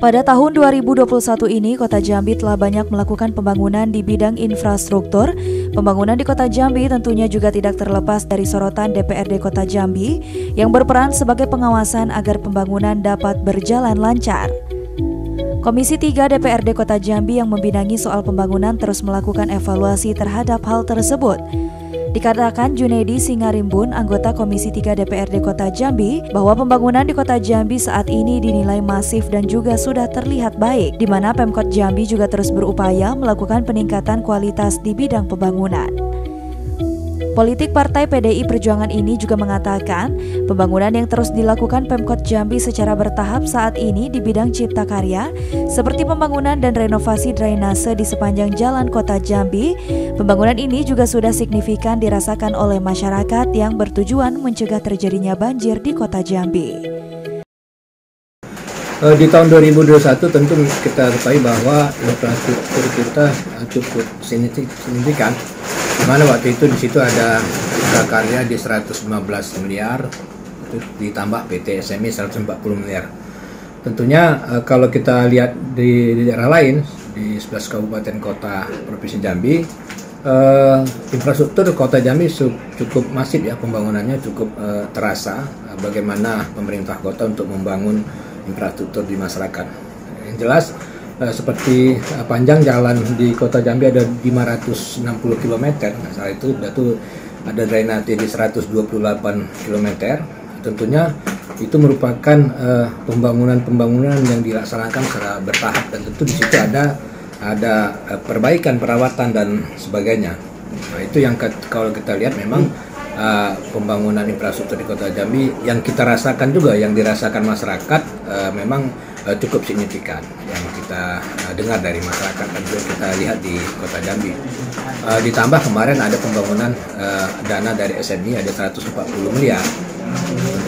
Pada tahun 2021 ini, Kota Jambi telah banyak melakukan pembangunan di bidang infrastruktur. Pembangunan di Kota Jambi tentunya juga tidak terlepas dari sorotan DPRD Kota Jambi yang berperan sebagai pengawasan agar pembangunan dapat berjalan lancar. Komisi 3 DPRD Kota Jambi yang membidangi soal pembangunan terus melakukan evaluasi terhadap hal tersebut. Dikatakan Junedi Singarimbun, anggota Komisi 3 DPRD Kota Jambi, bahwa pembangunan di Kota Jambi saat ini dinilai masif dan juga sudah terlihat baik, di mana Pemkot Jambi juga terus berupaya melakukan peningkatan kualitas di bidang pembangunan. Politik Partai PDI Perjuangan ini juga mengatakan pembangunan yang terus dilakukan Pemkot Jambi secara bertahap saat ini di bidang cipta karya seperti pembangunan dan renovasi drainase di sepanjang jalan kota Jambi. Pembangunan ini juga sudah signifikan dirasakan oleh masyarakat yang bertujuan mencegah terjadinya banjir di kota Jambi. Eh, di tahun 2021 tentu kita ketahui bahwa infrastruktur kita cukup signifikan di mana waktu itu di situ ada karya di 115 miliar. Itu ditambah PT SME 140 miliar. Tentunya uh, kalau kita lihat di, di daerah lain di 11 kabupaten kota provinsi Jambi uh, infrastruktur kota Jambi cukup masif ya pembangunannya cukup uh, terasa uh, bagaimana pemerintah kota untuk membangun infrastruktur di masyarakat. Yang jelas uh, seperti uh, panjang jalan di kota Jambi ada 560 km nah, saat itu itu ada drainase di 128 km tentunya itu merupakan pembangunan-pembangunan uh, yang dilaksanakan secara bertahap dan tentu di situ ada ada perbaikan perawatan dan sebagainya. Nah itu yang kalau kita lihat memang uh, pembangunan infrastruktur di kota Jambi yang kita rasakan juga yang dirasakan masyarakat uh, memang uh, cukup signifikan yang kita uh, dengar dari masyarakat dan juga kita lihat di Kota Jambi. Uh, ditambah kemarin ada pembangunan uh, dana dari SNI ada 140 miliar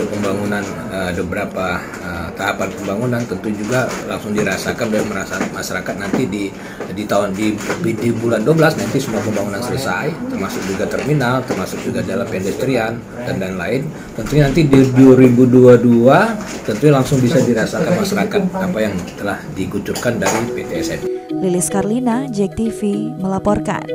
untuk pembangunan uh, beberapa uh, tahapan pembangunan tentu juga langsung dirasakan oleh masyarakat nanti di di tahun di, di bulan 12 nanti semua pembangunan selesai termasuk juga terminal termasuk juga dalam pedestrian dan lain-lain tentunya nanti di 2022 tentunya langsung bisa dirasakan masyarakat apa yang telah dikucurkan dari PTSN. Lilis Karlina, JEK TV melaporkan.